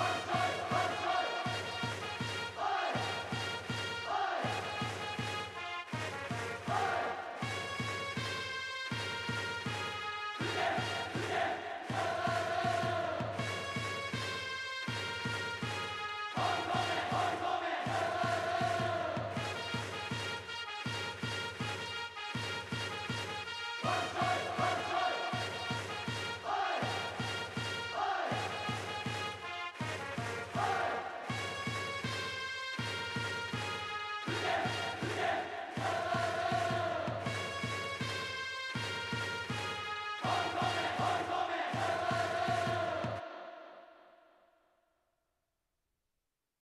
Bye.